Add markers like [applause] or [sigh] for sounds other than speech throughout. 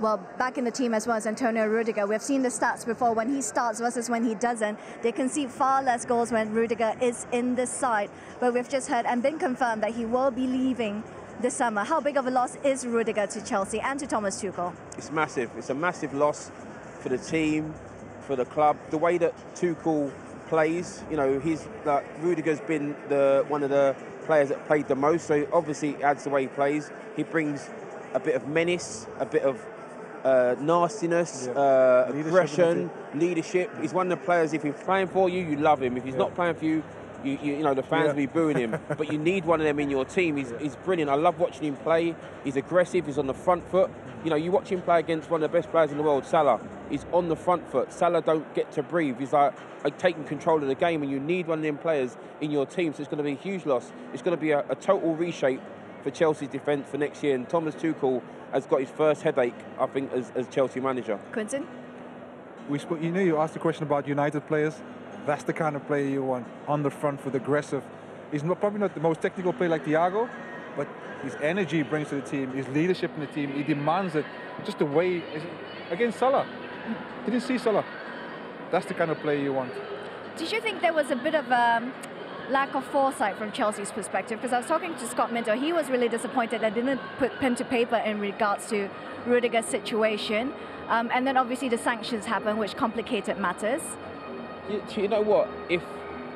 well, back in the team as well as Antonio Rudiger. We've seen the stats before. When he starts versus when he doesn't, they concede far less goals when Rudiger is in the side. But we've just heard and been confirmed that he will be leaving this summer. How big of a loss is Rudiger to Chelsea and to Thomas Tuchel? It's massive. It's a massive loss for the team, for the club. The way that Tuchel plays, you know, he's like Rudiger's been the one of the players that played the most. So obviously adds the way he plays. He brings a bit of menace, a bit of uh, nastiness, yeah. uh, aggression, leadership. He's one of the players. If he's playing for you, you love him. If he's yeah. not playing for you, you, you, you, know the fans yeah. will be booing him. [laughs] but you need one of them in your team. He's, he's brilliant. I love watching him play. He's aggressive. He's on the front foot. You know, you watch him play against one of the best players in the world, Salah. He's on the front foot. Salah don't get to breathe. He's like, like taking control of the game, and you need one of them players in your team. So it's going to be a huge loss. It's going to be a, a total reshape for Chelsea's defence for next year. And Thomas Tuchel has got his first headache, I think, as, as Chelsea manager. Quinton? We spoke, you know, you asked the question about United players. That's the kind of player you want on the front foot, aggressive. He's not, probably not the most technical player like Thiago, but his energy he brings to the team, his leadership in the team, he demands it. Just the way, against Salah. Didn't see Salah. That's the kind of player you want. Did you think there was a bit of a um, lack of foresight from Chelsea's perspective? Because I was talking to Scott Minto, he was really disappointed that didn't put pen to paper in regards to Rudiger's situation. Um, and then obviously the sanctions happened, which complicated matters. You, you know what? If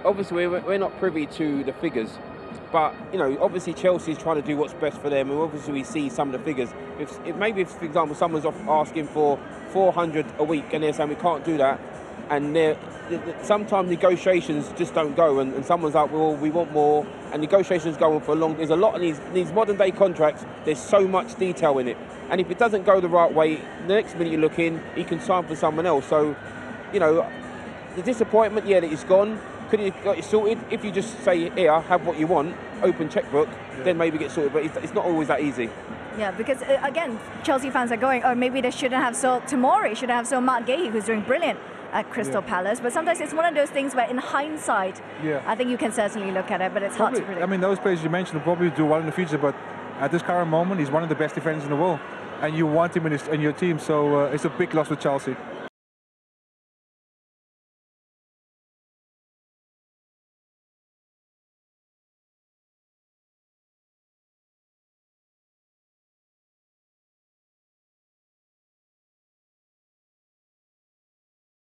obviously we're, we're not privy to the figures, but you know, obviously Chelsea is trying to do what's best for them, and obviously we see some of the figures. If, if maybe, if, for example, someone's asking for 400 a week, and they're saying we can't do that, and sometimes negotiations just don't go, and, and, someone's like, well, we want more, and negotiations go on for a long. There's a lot of these these modern day contracts. There's so much detail in it, and if it doesn't go the right way, the next minute you look in, he can sign for someone else. So, you know, the disappointment, yeah, that he's gone. Could he got it sorted? If you just say, here, have what you want, open checkbook, yeah. then maybe get sorted. But it's, it's not always that easy. Yeah, because uh, again, Chelsea fans are going, oh, maybe they shouldn't have sold Tomori, should have sold Marc Guéhi, who's doing brilliant at Crystal yeah. Palace. But sometimes it's one of those things where, in hindsight, yeah. I think you can certainly look at it, but it's probably, hard to predict. I mean, those players you mentioned will probably do well in the future, but at this current moment, he's one of the best defenders in the world, and you want him in, his, in your team. So uh, it's a big loss for Chelsea.